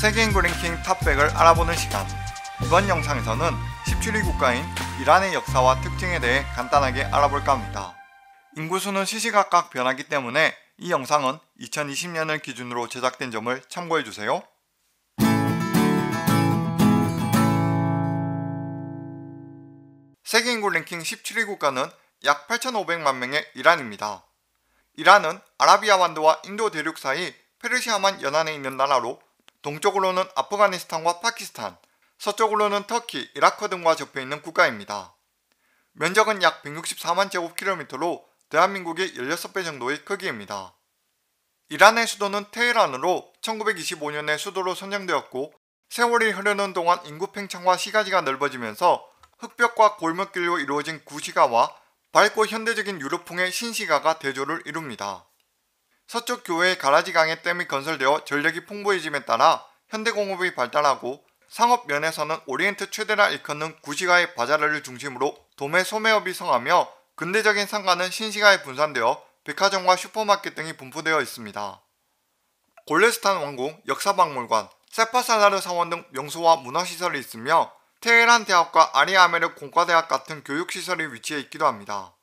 세계 인구 랭킹 탑100을 알아보는 시간 이번 영상에서는 17위 국가인 이란의 역사와 특징에 대해 간단하게 알아볼까 합니다. 인구수는 시시각각 변하기 때문에 이 영상은 2020년을 기준으로 제작된 점을 참고해주세요. 세계 인구 랭킹 17위 국가는 약 8,500만 명의 이란입니다. 이란은 아라비아 반도와 인도 대륙 사이 페르시아만 연안에 있는 나라로 동쪽으로는 아프가니스탄과 파키스탄, 서쪽으로는 터키, 이라크 등과 접해 있는 국가입니다. 면적은 약 164만 제곱킬로미터로 대한민국의 16배 정도의 크기입니다. 이란의 수도는 테헤란으로 1925년에 수도로 선정되었고 세월이 흐르는 동안 인구 팽창과 시가지가 넓어지면서 흑벽과 골목길로 이루어진 구시가와 밝고 현대적인 유럽풍의 신시가가 대조를 이룹니다. 서쪽 교외의 가라지 강의 댐이 건설되어 전력이 풍부해짐에 따라 현대공업이 발달하고 상업 면에서는 오리엔트 최대라 일컫는 구시가의 바자르를 중심으로 도매 소매업이 성하며 근대적인 상가는 신시가에 분산되어 백화점과 슈퍼마켓 등이 분포되어 있습니다. 골레스탄 왕궁, 역사박물관, 세파살라르 사원 등 명소와 문화시설이 있으며 테헤란 대학과 아리아메르 공과대학 같은 교육시설이 위치해 있기도 합니다.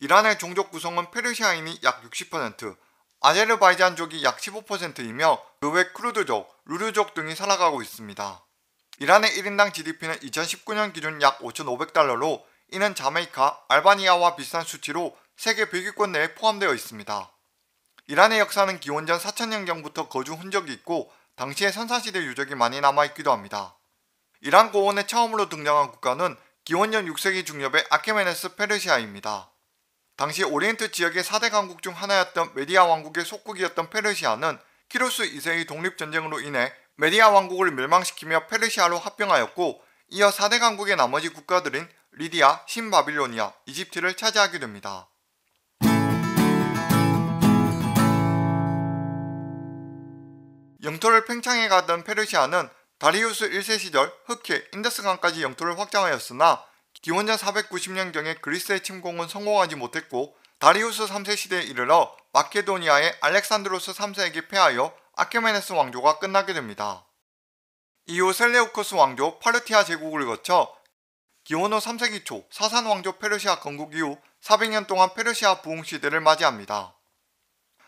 이란의 종족 구성은 페르시아인이 약 60%, 아제르바이잔족이 약 15%이며 그외 크루드족, 루르족 등이 살아가고 있습니다. 이란의 1인당 GDP는 2019년 기준 약 5,500달러로 이는 자메이카, 알바니아와 비슷한 수치로 세계 100위권 내에 포함되어 있습니다. 이란의 역사는 기원전 4000년경부터 거주 흔적이 있고 당시의 선사시대 유적이 많이 남아있기도 합니다. 이란 고원에 처음으로 등장한 국가는 기원전 6세기 중엽의 아케메네스 페르시아입니다. 당시 오리엔트 지역의 4대 강국 중 하나였던 메디아 왕국의 속국이었던 페르시아는 키로스 2세의 독립전쟁으로 인해 메디아 왕국을 멸망시키며 페르시아로 합병하였고 이어 4대 강국의 나머지 국가들인 리디아, 신바빌로니아, 이집트를 차지하게 됩니다. 영토를 팽창해 가던 페르시아는 다리우스 1세 시절 흑해, 인더스강까지 영토를 확장하였으나 기원전 490년경에 그리스의 침공은 성공하지 못했고 다리우스 3세 시대에 이르러 마케도니아의 알렉산드로스 3세에게 패하여 아케메네스 왕조가 끝나게 됩니다. 이후 셀레우코스 왕조 파르티아 제국을 거쳐 기원 후 3세기 초 사산 왕조 페르시아 건국 이후 400년 동안 페르시아 부흥 시대를 맞이합니다.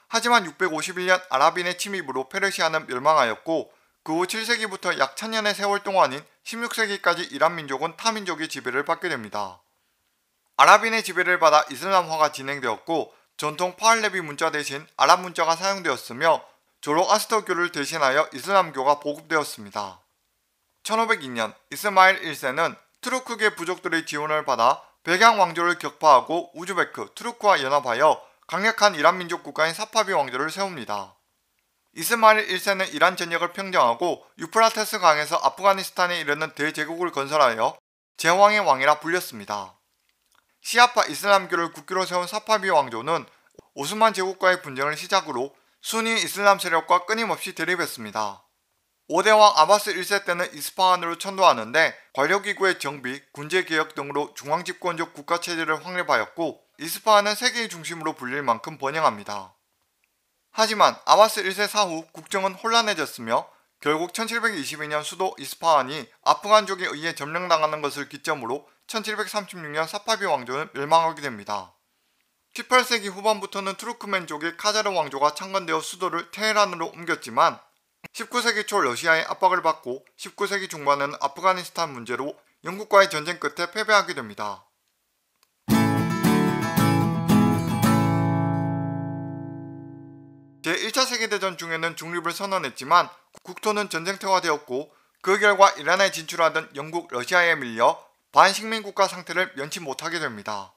하지만 651년 아랍인의 침입으로 페르시아는 멸망하였고 그 후 7세기부터 약 천년의 세월 동안인 16세기까지 이란 민족은 타민족의 지배를 받게 됩니다. 아랍인의 지배를 받아 이슬람화가 진행되었고 전통 파할레비 문자 대신 아랍 문자가 사용되었으며 조로아스터교를 대신하여 이슬람교가 보급되었습니다. 1502년 이스마일 1세는 투르크계 부족들의 지원을 받아 백양 왕조를 격파하고 우즈베크, 투르크와 연합하여 강력한 이란 민족 국가인 사파비 왕조를 세웁니다. 이스마일 1세는 이란 전역을 평정하고 유프라테스 강에서 아프가니스탄에 이르는 대제국을 건설하여 제왕의 왕이라 불렸습니다. 시아파 이슬람교를 국교로 세운 사파비 왕조는 오스만 제국과의 분쟁을 시작으로 순위 이슬람 세력과 끊임없이 대립했습니다. 5대왕 아바스 1세 때는 이스파한으로 천도하는데 관료기구의 정비, 군제개혁 등으로 중앙집권적 국가체제를 확립하였고 이스파한은 세계의 중심으로 불릴 만큼 번영합니다. 하지만 아바스 1세 사후 국정은 혼란해졌으며 결국 1722년 수도 이스파한이 아프간족에 의해 점령당하는 것을 기점으로 1736년 사파비 왕조는 멸망하게 됩니다. 18세기 후반부터는 투르크멘족의 카자르 왕조가 창건되어 수도를 테헤란으로 옮겼지만 19세기 초 러시아의 압박을 받고 19세기 중반에는 아프가니스탄 문제로 영국과의 전쟁 끝에 패배하게 됩니다. 제1차 세계대전 중에는 중립을 선언했지만 국토는 전쟁터화되었고 그 결과 이란에 진출하던 영국, 러시아에 밀려 반식민국가 상태를 면치 못하게 됩니다.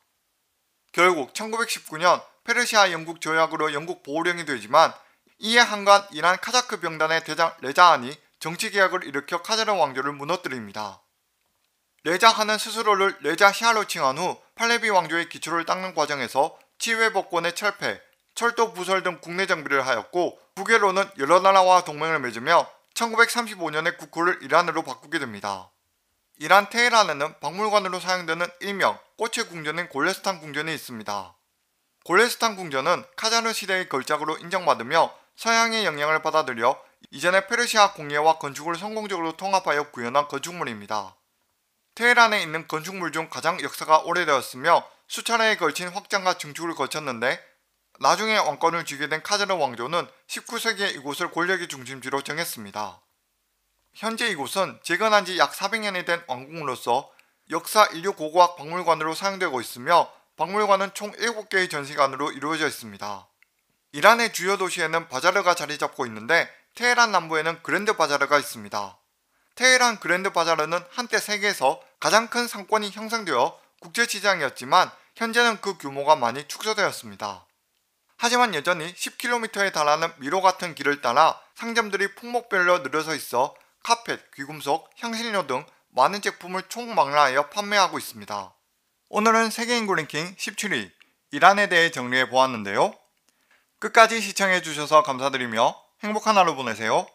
결국 1919년 페르시아 영국 조약으로 영국 보호령이 되지만 이에 한간 이란 카자크 병단의 대장 레자한이 정치개혁을 일으켜 카자르 왕조를 무너뜨립니다. 레자한은 스스로를 레자 시아로 칭한 후 팔레비 왕조의 기초를 닦는 과정에서 치외 복권의 철폐, 철도 부설 등 국내 정비를 하였고 국외로는 여러 나라와 동맹을 맺으며 1935년에 국호를 이란으로 바꾸게 됩니다. 이란 테헤란에는 박물관으로 사용되는 일명 꽃의 궁전인 골레스탄 궁전이 있습니다. 골레스탄 궁전은 카자르 시대의 걸작으로 인정받으며 서양의 영향을 받아들여 이전에 페르시아 공예와 건축을 성공적으로 통합하여 구현한 건축물입니다. 테헤란에 있는 건축물 중 가장 역사가 오래되었으며 수차례에 걸친 확장과 증축을 거쳤는데 나중에 왕권을 쥐게 된 카자르 왕조는 19세기에 이곳을 권력의 중심지로 정했습니다. 현재 이곳은 재건한 지 약 400년이 된 왕궁으로서 역사 인류 고고학 박물관으로 사용되고 있으며 박물관은 총 7개의 전시관으로 이루어져 있습니다. 이란의 주요 도시에는 바자르가 자리 잡고 있는데 테헤란 남부에는 그랜드 바자르가 있습니다. 테헤란 그랜드 바자르는 한때 세계에서 가장 큰 상권이 형성되어 국제시장이었지만 현재는 그 규모가 많이 축소되었습니다. 하지만 여전히 10km에 달하는 미로 같은 길을 따라 상점들이 품목별로 늘어서 있어 카펫, 귀금속, 향신료 등 많은 제품을 총망라하여 판매하고 있습니다. 오늘은 세계 인구 랭킹 17위 이란에 대해 정리해 보았는데요. 끝까지 시청해 주셔서 감사드리며 행복한 하루 보내세요.